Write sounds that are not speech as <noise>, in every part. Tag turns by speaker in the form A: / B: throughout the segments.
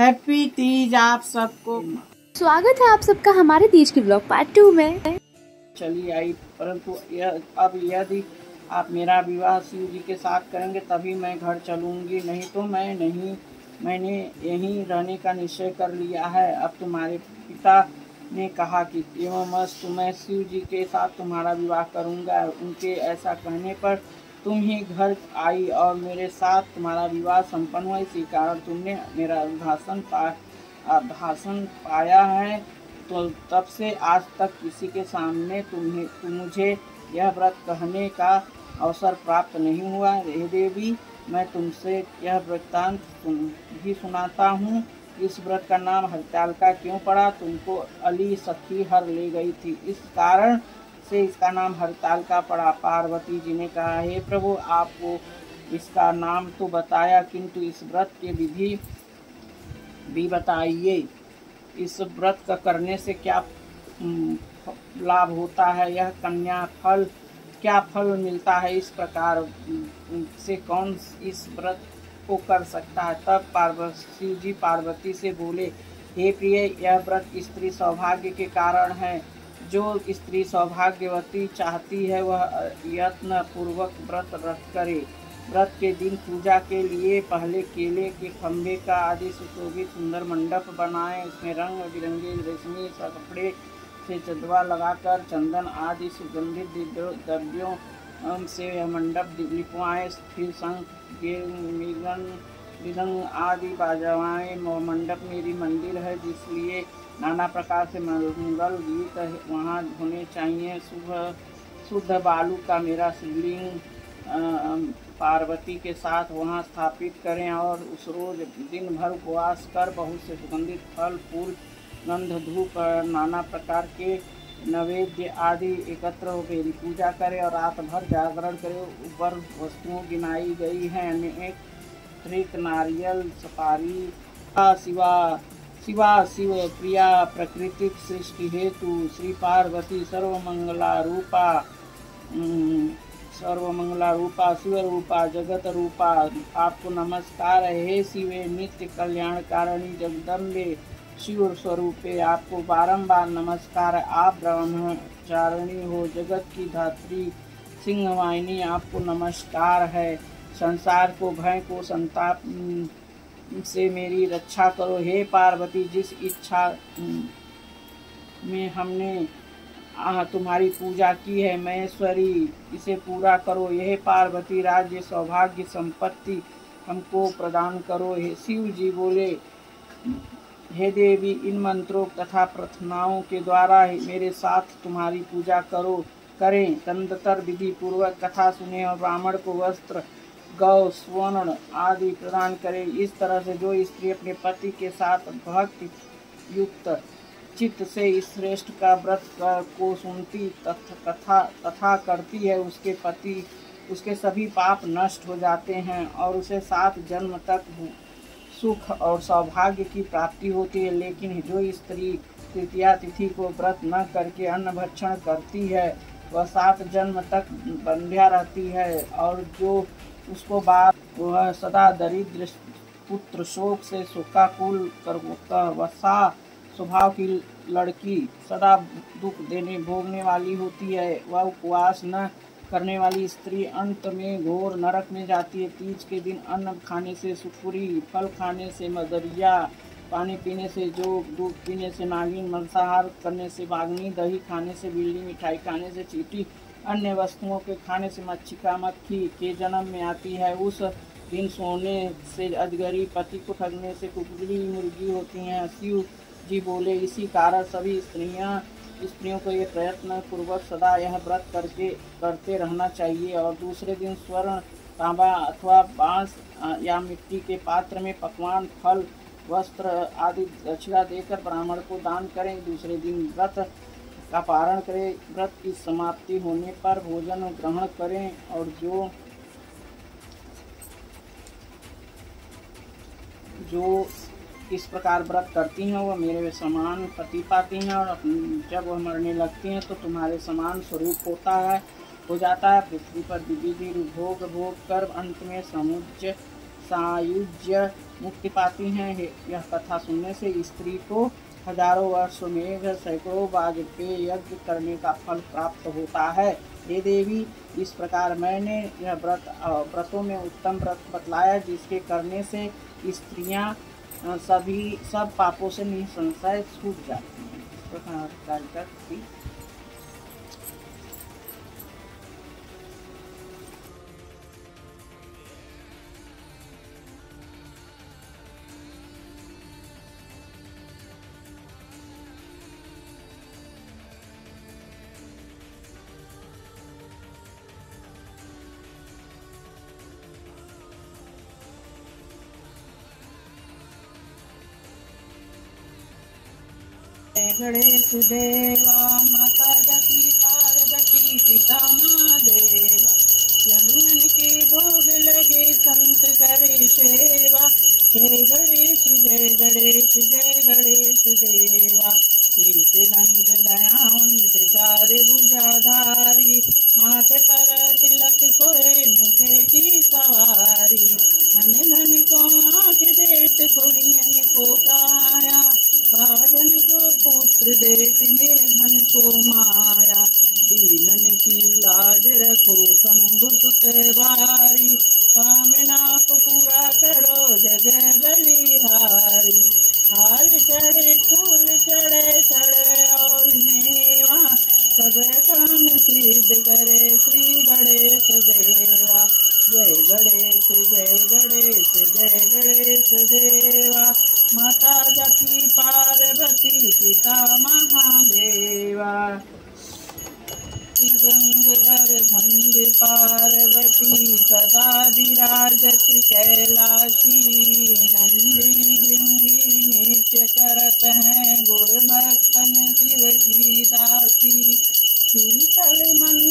A: Happy Teej आप सबको।
B: स्वागत है आप सबका हमारे तीज के ब्लॉग पार्ट टू में।
A: चली आई परंतु यह अब यदि आप मेरा विवाह शिव जी के साथ करेंगे तभी मैं घर चलूँगी। नहीं तो मैं नहीं मैंने यहीं रहने का निश्चय कर लिया है। अब तुम्हारे पिता ने कहा कि एवं मस्त मैं शिव जी के साथ तुम्हारा विवाह करूँगा। उनके ऐसा कहने पर तुम ही घर आई और मेरे साथ तुम्हारा विवाह संपन्न हुआ, इसी कारण तुमने मेरा भाषण पा भाषण पाया है। तो तब से आज तक किसी के सामने तुम्हें, तुम मुझे यह व्रत कहने का अवसर प्राप्त नहीं हुआ। हे देवी, मैं तुमसे यह वृत्तांत सुन, भी सुनाता हूँ। इस व्रत का नाम हरतालिका क्यों पड़ा? तुमको अली सखी हर ले गई थी। इस कारण से इसका नाम हड़ताल हरतालिका पड़ा। पार्वती जी ने कहा, हे प्रभु, आपको इसका नाम तो बताया, किंतु इस व्रत के विधि भी बताइए। इस व्रत का करने से क्या लाभ होता है? यह कन्या फल, क्या फल मिलता है? इस प्रकार से कौन इस व्रत को कर सकता है? तब पार्वती जी पार्वती से बोले, हे प्रिय, यह व्रत स्त्री सौभाग्य के कारण है। जो स्त्री सौभाग्यवती चाहती है, वह यत्न पूर्वक व्रत रख करे। व्रत के दिन पूजा के लिए पहले केले के खंभे का आदि सुशोभित सुंदर मंडप बनाएँ। उसमें रंग बिरंगे रेशमी कपड़े से चंदवा लगाकर चंदन आदि सुगंधित द्रव्यों से यह मंडप लिपवाएँ फिर शंख मिलन मृदंग आदि बाजवाएँ मंडप मेरी मंदिर है जिसलिए नाना प्रकार से मंगल गीत वहाँ होने चाहिए। सुबह शुद्ध बालू का मेरा शिवलिंग पार्वती के साथ वहाँ स्थापित करें और उस रोज दिन भर उपवास कर बहुत से सुगंधित फल, फूल, गंध, धूप, नाना प्रकार के नैवेद्य आदि एकत्र हो मेरी पूजा करें और रात भर जागरण करें। ऊपर वस्तुओं गिनाई गई हैं, अनेक त्रिक नारियल, सपारी शिवा शिवा, शिव, प्रिया प्राकृतिक सृष्टि, हेतु, श्री पार्वती सर्वमंगला रूपा सर्वमंगला रूपा शिव रूपा जगत रूपा आपको नमस्कार हे शिवे, नित्य कल्याण कारिणी, जगदम्बे शिव स्वरूपे आपको बारंबार नमस्कार आप ब्रह्मचारिणी हो, जगत की धात्री, सिंहवाहिनी, आपको नमस्कार है। संसार को भय को संताप से मेरी रक्षा करो। हे पार्वती जिस इच्छा में हमने आ, तुम्हारी पूजा की है महेश्वरी इसे पूरा करो। यह पार्वती राज्य सौभाग्य संपत्ति हमको प्रदान करो। हे शिव जी बोले हे देवी इन मंत्रों तथा प्रार्थनाओं के द्वारा ही मेरे साथ तुम्हारी पूजा करो करें। तंत्र विधि पूर्वक कथा सुने और ब्राह्मण को वस्त्र गौ स्वर्ण आदि प्रदान करे। इस तरह से जो स्त्री अपने पति के साथ भक्ति युक्त चित्त से इस श्रेष्ठ का व्रत को सुनती तथा तथा करती है, उसके पति, उसके सभी पाप नष्ट हो जाते हैं और उसे सात जन्म तक सुख और सौभाग्य की प्राप्ति होती है। लेकिन जो स्त्री तृतीया तिथि को व्रत न करके अन्न भक्षण करती है, वह सात जन्म तक बंध्या रहती है और जो उसको बाद वह सदा दरिद्र पुत्र शोक से सुखाकुल वसा स्वभाव की लड़की सदा दुख देने, भोगने वाली होती है। वह उपवास न करने वाली स्त्री अंत में घोर नरक में जाती है। तीज के दिन अन्न खाने से सुखुरी फल खाने से, मदरिया पानी पीने से, जोग दूध पीने से, नागिन मांसाहार करने से, बागनी दही खाने से, बिल्ली मिठाई खाने से, चीटी अन्य वस्तुओं के खाने से मच्छी का मक्खी के जन्म में आती है। उस दिन सोने से अजगरी, पति को ठगने से कुकड़ी मुर्गी होती हैं। शिव जी बोले, इसी कारण सभी स्त्रियाँ, स्त्रियों को ये प्रयत्न पूर्वक सदा यह व्रत करके, करते रहना चाहिए। और दूसरे दिन स्वर्ण, तांबा अथवा बाँस या मिट्टी के पात्र में पकवान, फल, वस्त्र आदि, दक्षिणा देकर ब्राह्मण को दान करें। दूसरे दिन व्रत का पारण करें, व्रत की समाप्ति होने पर भोजन ग्रहण करें और जो जो किस प्रकार व्रत करती हैं वह मेरे समान पति पाती हैं और जब वह मरने लगती हैं तो तुम्हारे समान स्वरूप होता है, हो जाता है। पृथ्वी पर विधि भोग भोग कर अंत में समुच सायुज्य मुक्ति पाती हैं, यह कथा सुनने से स्त्री को हज़ारों वर्ष मेघ, सैकड़ों वाजपेय यज्ञ करने का फल प्राप्त होता है। हे देवी, इस प्रकार मैंने यह व्रत व्रतों में उत्तम व्रत बतलाया, जिसके करने से स्त्रियाँ सभी, सब पापों से निःसंशय छूट जाती हैं। इस प्रकार गणेश देवा माता जति पार्वती, पिता महादेवा। लडुअन के भोग लगे, संत करे सेवा। जय गणेश जय गणेश जय गणेश देवा। एक दंत दयावंत चार भुजाधारी। माथे पर तिलक सोए, मुखे की सवारी। धन धन को आँख देत कुड़ियन को काया। भाजन को पुत्र देत निर्धन को माया, दीनन की लाज रखो शंभु सुत बारी, कामना को पूरा करो जग बलिहारी। हार चढ़े, फूल चढ़े चढ़े और मेवा, सब काम सिद्ध करे श्री गणेश देवा। जय गणेश जय गणेश जय गणेश देवा। माता जकी पार्वती पिता महादेवा। गंग हर भंग पार्वती, सदा विराजत कैलाशी। नंदी भृंगी नित्य करत हैं गुण भक्तन शिव की दासी। शीतल मंद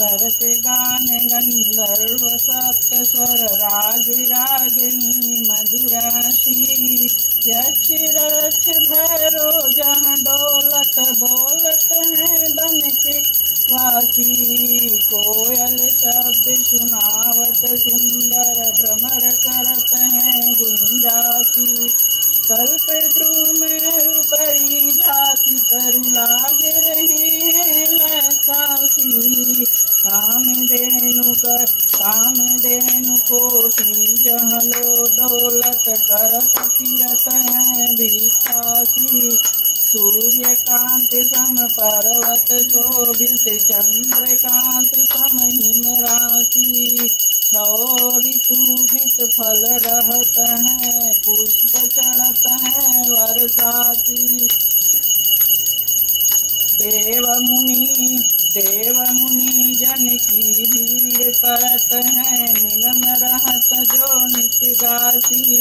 A: करत गान गंधर्व सप्त स्वर राग रागिनी मधुराशी यक्ष रक्ष भैरो जहाँ डोलत बोलत है बन के वासी कोयल शब्द सुनावत सुंदर भ्रमर करत है गुंजासी कल्प द्रुम परी जाति तरु करत फिरत है भिखासी सूर्यकांत सम पर्वत, शोभित चंद्रकांत सम हिम राशि। ऋतुभित फल रहत है, पुष्प चढ़त है वर्षाती देव मुनि देव मुनि जन की भीड़ परत है, निगम रहत जो नित्य गासी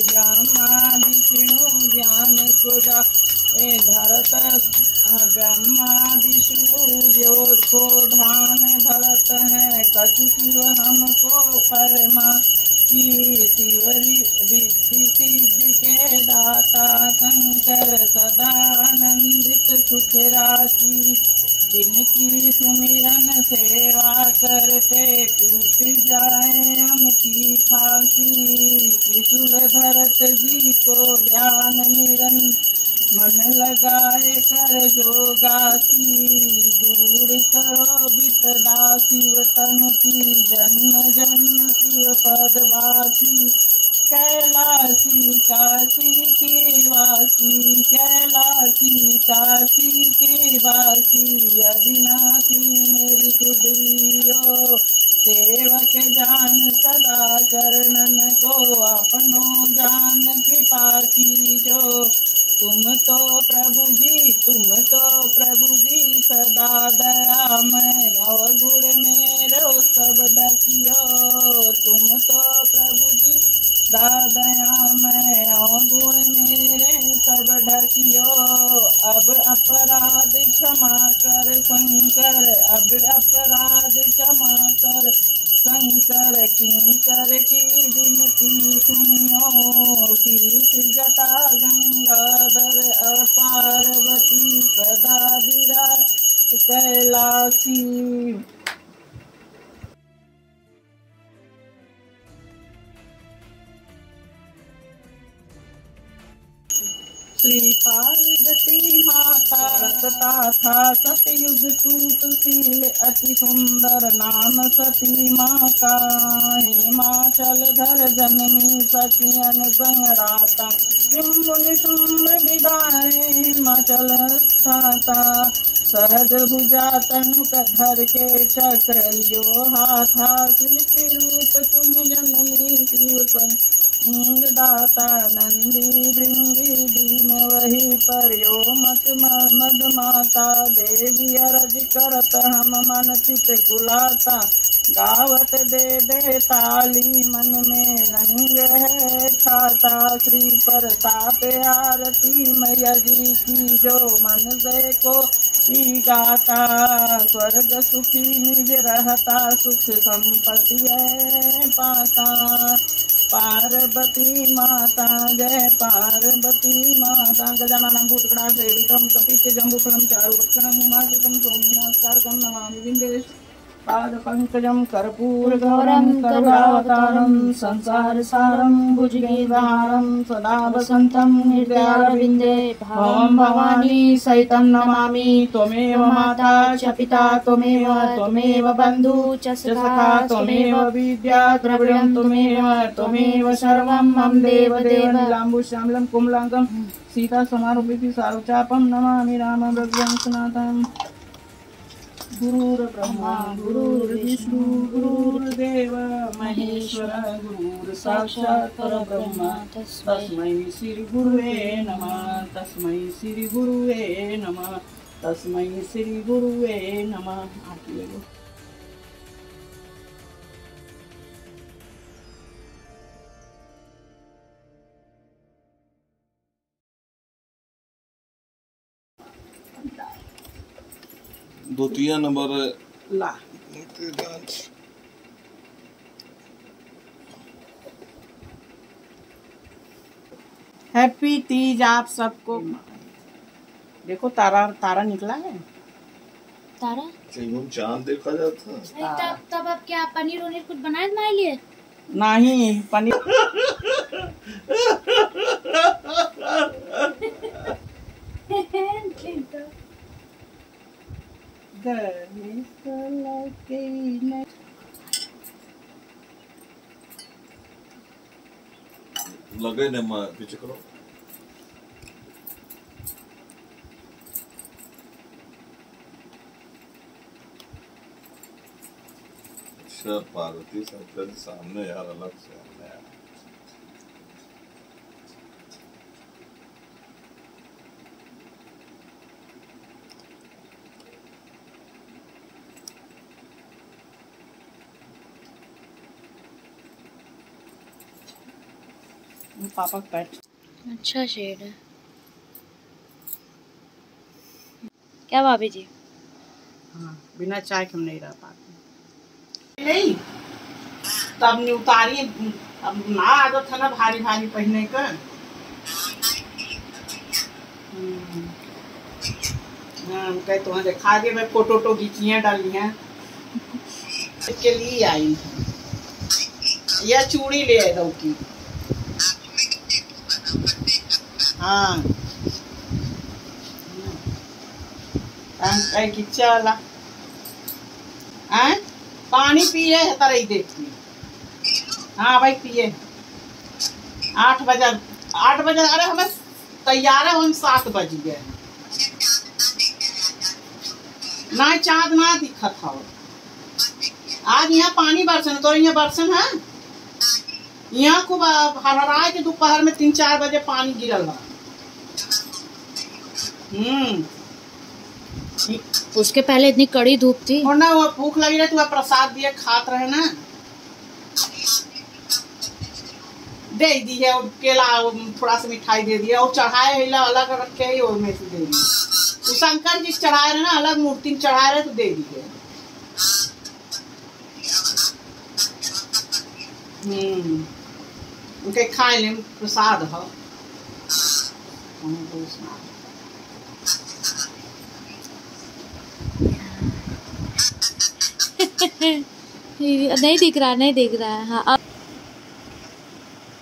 A: ब्रह्मा विष्णु ज्ञान को जा ए धरत ब्रह्मा विष्णु जो को धान धरत है। कछु हमको परमा सिद्धि के दाता शंकर सदानंदित सुख राशि जिनकी सुमिरन सेवा करते टूट जाए हम की फांसी, त्रिशूल धरत जी को ध्यान निरन मन लगाए कर जोगासी, दूर करो विपदा शिव तन की जन्म जन्म शिव पद बासी। कैलासी काशी के वासी, कैलासी काशी के वासी, अविनाशी मेरी सुधरियो सेवक जान सदा चरणन को, अपनो जान कृपा की जो तुम तो प्रभु जी, तुम तो प्रभु जी, सदा दया में अवगुण मेरो सब डकियो। तुम तो प्रभु जी दया में अवगुण मेरे, सब ढकियो अब अपराध क्षमा कर, शंकर, अब अपराध क्षमा कर, शंकर, किंकर की विनती सुनियो। शीश जटा कैलासी श्री पार्वती माता रसता था सतयुग तूपशील अति सुंदर नाम सती माँ का हिमाचल धर जन्मी सखियन संग राता मुनि शुंभ बिदारे हिमाचल छाता सहज भुजा तनुक धर के चक्र लियो हाथा सृष्टि रूप तुम जननी शिव दाता नंदी भृंगी दीन वही पर यो मत मद माता देवी अरज करत हम मन चित कुलाता। गावत दे दे ताली मन में रंग है छाता। श्री प्रताप आरती मैया जी की जो मन से को ही गाता स्वर्ग सुखी निज रहता, सुख संपत्ति पाता। पार्वती माता, जय पार्वती माता। गजाननं चारु कपित्यजम्बुफलं चारुभक्षणं उमासुतं नमस्कार नमामि। विन्देश पादपङ्कजं कर्पूरगौरं करुणावतारं संसारसारं भुजगेन्द्रहारं सदा वसन्तं हृदयारविन्दे भवं भवानी नमामि त्वमेव माता च पिता त्वमेव त्वमेव बन्धु च सखा त्वमेव विद्या त्वमेव त्वमेव मम नमामि गुरुर्ब्रह्मा गुरुर्विष्णु गुरुर्देव महेश्वर गुरुर् साक्षात् परब्रह्म तस्मै श्रीगुरुवे नमः तस्मै श्रीगुरुवे नमः तस्मै श्रीगुरुवे नमः
C: द्वितीय नंबर
A: ला हैप्पी तीज आप सबको। देखो तारा तारा निकला है।
B: तारा?
C: चाँद देखा जाता है।
B: तब तब अब क्या पनीर वनीर कुछ बनाए तुम्हारे लिए?
A: नहीं पनीर। <laughs> गर्मी को लगे न-
C: लगे ने मैं पीछे करो अच्छा पार्वती शंकर सामने यार अलग से आना यार
A: पापा का पैट
B: अच्छा शेड है। क्या भाभी जी?
A: हाँ बिना चाय के हम नहीं रह पाते। नहीं तब नहीं उतारी अब ना आदत था ना भारी भारी पहनने का। हम्म। हाँ हम कहे तो देखा दिए मैं फ़ोटो वोटो खींचियाँ डाली हैं। इसके लिए आई हूँ। यह चूड़ी ले आई की। हाँ किच्चा वाला हैं पानी पिए है तरह देखती हाँ भाई, पिए। आठ बजे आठ बजे, अरे, हमें तैयार है, हम सात बज गए ना चाँद ना दिखत था आज यहाँ पानी बरसन तो यहाँ बरसन है? यहाँ खूब हराए के दोपहर में तीन चार बजे पानी गिरल बा। हम्म।
B: उसके पहले इतनी कड़ी धूप थी।
A: और ना वो भूख लगी रहे तो प्रसाद दिए खात रहे ना। दे दी है और केला वो थोड़ा सा मिठाई दे दिया और चढ़ाए है ला अलग रखे ही और में दे दी तो शंकर जी चढ़ाए रहे ना अलग मूर्ति में चढ़ाए रहे तो दे दिए हम्म। उनके खाए ले प्रसाद हो।
B: नहीं दिख रहा नहीं दिख रहा है हाँ अब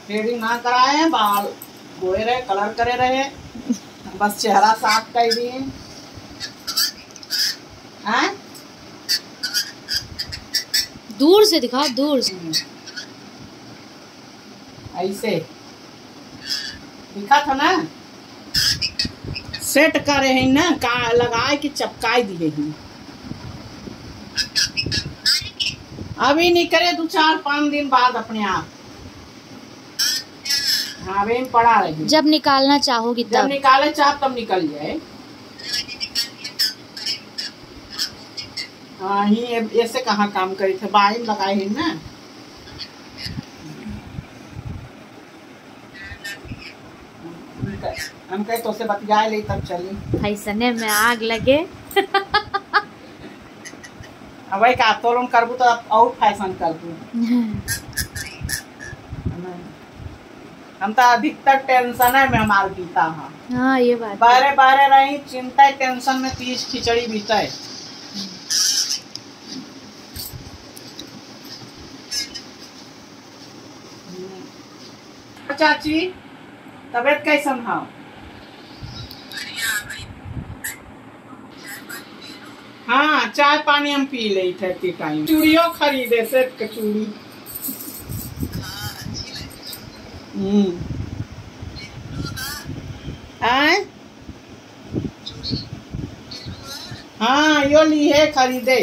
A: थ्रेडिंग ना कराए बाल धोए रहे कलर करे रहे। बस चेहरा साफ़ कर दिए।
B: दूर से दिखा दूर से।
A: ऐसे। दिखा था ना? सेट करे हैं ना का लगाए कि चपकाए दिए हैं। अभी नहीं करे दो चार पाँच दिन बाद अपने आप। हाँ अभी पड़ा रही
B: जब निकालना चाहोगी
A: जब
B: तब।
A: निकाले चाह तब निकल जाए। हाँ ही ऐसे कहाँ काम करे थे? बाइन लगाए हैं ना। हम कहे तो से बतियाए ले तब चली।
B: फैसने में आग लगे।
A: अब वही का तोलन करबू तो और फ़ैशन करबू। हम तो अधिकतर टेंशन है में हमार बीता है।
B: हाँ ये बात।
A: बारे बारे रही चिंता टेंशन में तीस खिचड़ी बीता है। चाची तबीयत कैसन है? हाँ चाय पानी हम पी ले थे टाइम चूड़ियों खरीदे, सेट के चूड़ी। हम्म। हाँ यो ली है खरीदे।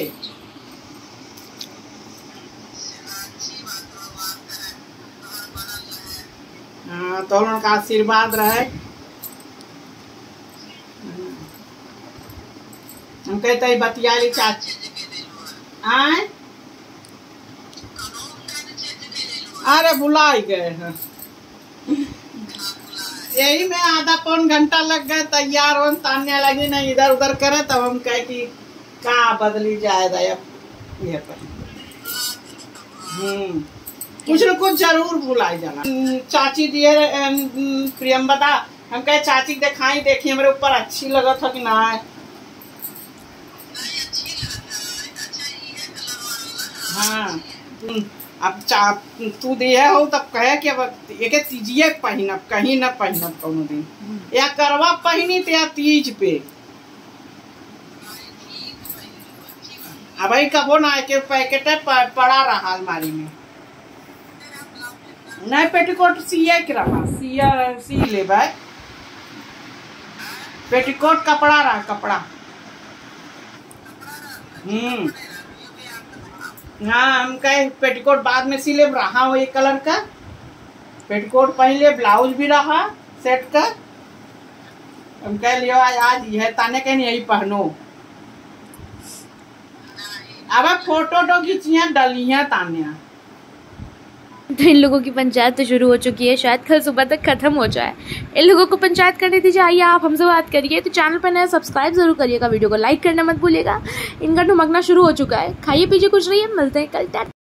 A: हाँ तो उनका आशीर्वाद रहे। हम कहते हैं बतियाली चाची आए अरे ही गए हैं यही में आधा पौन घंटा लग गए तैयार हो तानने लगी ना इधर उधर करे तब हम कहे कि का बदली जाए पर कुछ न कुछ ज़रूर बुलाई जाना चाची दिए प्रियम बता हम कहे चाची दिखाई देखी हमारे ऊपर अच्छी लगा था कि ना हाँ अब चा तू दिए हो, तब कहे कि अब एक तीजिए पहिनब, कहीं न पहिनब कौनो दिन। या करवा पहिनी तो या तीज पे। अब भाई कबो ना के पैकेट पड़ा रहा अलमारी में। नहीं पेटीकोट सिए के रहा, सिया, सी ले भाई पेटीकोट कपड़ा रहा, कपड़ा। हम्म। हाँ हम कहे पेटीकोट बाद में सिले रहा हो ये कलर का। पेटीकोट पहले ब्लाउज भी रहा सेट का हम कह लियो आज आज यह ताने कहीं यही पहनो। अब फ़ोटो तो खींचिया डलिया तानिया।
B: तो इन लोगों की पंचायत तो शुरू हो चुकी है, शायद कल सुबह तक खत्म हो जाए। इन लोगों को पंचायत करने दीजिए, आइए आप हमसे बात करिए। तो चैनल पर नया सब्सक्राइब ज़रूर करिएगा, वीडियो को लाइक करना मत भूलिएगा। इनका ढुमकना शुरू हो चुका है। खाइए, पीजिए, कुछ रहिए, मिलते हैं कल। टाटा